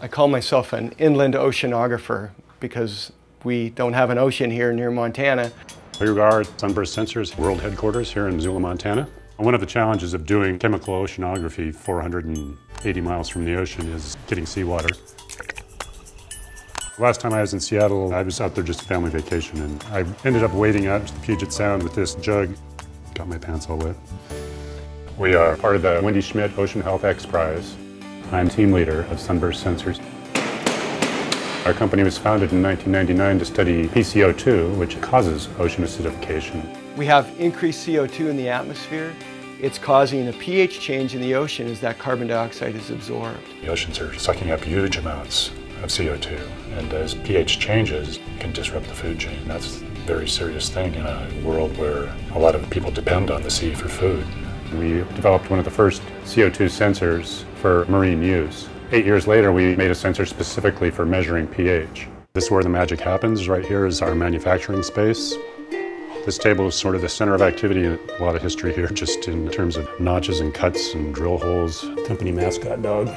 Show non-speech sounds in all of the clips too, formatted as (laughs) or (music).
I call myself an inland oceanographer because we don't have an ocean here near Montana. We are Sunburst Sensors World Headquarters here in Missoula, Montana. One of the challenges of doing chemical oceanography 480 miles from the ocean is getting seawater. Last time I was in Seattle, I was out there just a family vacation, and I ended up wading out to the Puget Sound with this jug. Got my pants all wet. We are part of the Wendy Schmidt Ocean Health X Prize. I'm team leader of Sunburst Sensors. Our company was founded in 1999 to study PCO2, which causes ocean acidification. We have increased CO2 in the atmosphere. It's causing a pH change in the ocean as that carbon dioxide is absorbed. The oceans are sucking up huge amounts of CO2. And as pH changes, it can disrupt the food chain. That's a very serious thing in a world where a lot of people depend on the sea for food. We developed one of the first CO2 sensors for marine use. Eight years later, we made a sensor specifically for measuring pH. This is where the magic happens. Right here is our manufacturing space. This table is sort of the center of activity, a lot of history here, just in terms of notches and cuts and drill holes. Company mascot dog.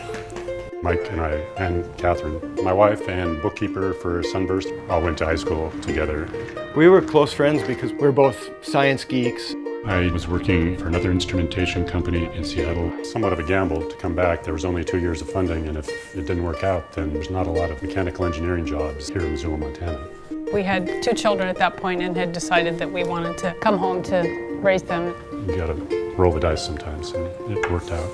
Mike and I, and Catherine, my wife and bookkeeper for Sunburst, all went to high school together. We were close friends because we're both science geeks. I was working for another instrumentation company in Seattle. Somewhat of a gamble to come back. There was only two years of funding, and if it didn't work out, then there's not a lot of mechanical engineering jobs here in Missoula, Montana. We had two children at that point and had decided that we wanted to come home to raise them. You gotta roll the dice sometimes, and it worked out.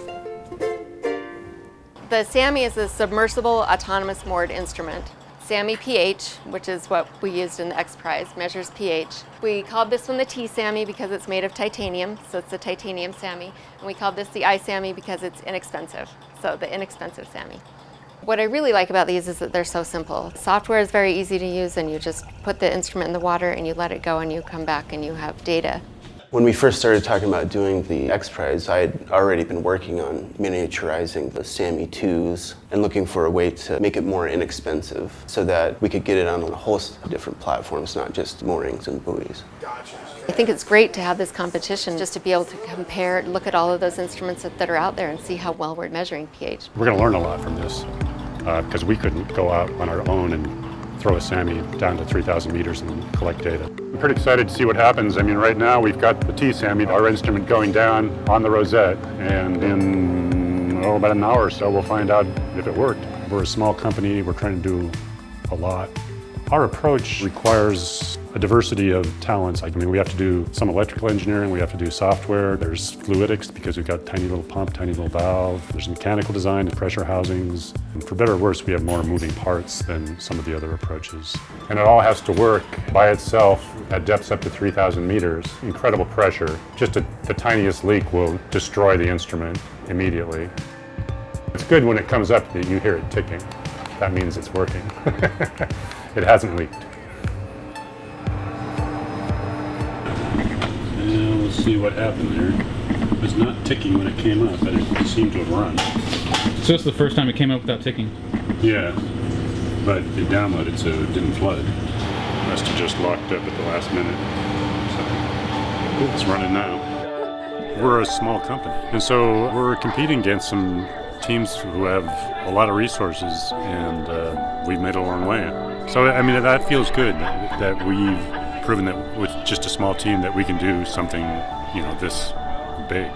The SAMI is a submersible autonomous moored instrument. SAMI pH, which is what we used in the X Prize, measures pH. We called this one the T-SAMI because it's made of titanium, so it's the titanium SAMI. And we called this the I-SAMI because it's inexpensive, so the inexpensive SAMI. What I really like about these is that they're so simple. Software is very easy to use and you just put the instrument in the water and you let it go and you come back and you have data. When we first started talking about doing the X Prize, I had already been working on miniaturizing the SAMI 2s and looking for a way to make it more inexpensive so that we could get it on a host of different platforms, not just moorings and buoys. I think it's great to have this competition just to be able to compare, look at all of those instruments that, that are out there and see how well we're measuring pH. We're going to learn a lot from this because uh, we couldn't go out on our own and throw a SAMI down to 3,000 meters and collect data. I'm pretty excited to see what happens. I mean, right now we've got the T-SAMI, our instrument going down on the rosette, and in oh, about an hour or so we'll find out if it worked. We're a small company, we're trying to do a lot. Our approach requires a diversity of talents. I mean, we have to do some electrical engineering, we have to do software, there's fluidics because we've got tiny little pump, tiny little valve, there's mechanical design and pressure housings. And for better or worse, we have more moving parts than some of the other approaches. And it all has to work by itself at depths up to 3,000 meters. Incredible pressure. Just a, the tiniest leak will destroy the instrument immediately. It's good when it comes up that you hear it ticking. That means it's working. (laughs) it hasn't leaked. See what happened there. It was not ticking when it came up, but it seemed to have run. So that's the first time it came up without ticking? Yeah, but it downloaded so it didn't flood. It Must have just locked up at the last minute. So it's running now. We're a small company, and so we're competing against some teams who have a lot of resources, and uh, we've made a long way. So I mean that feels good that we've proven that with just a small team that we can do something you know this big.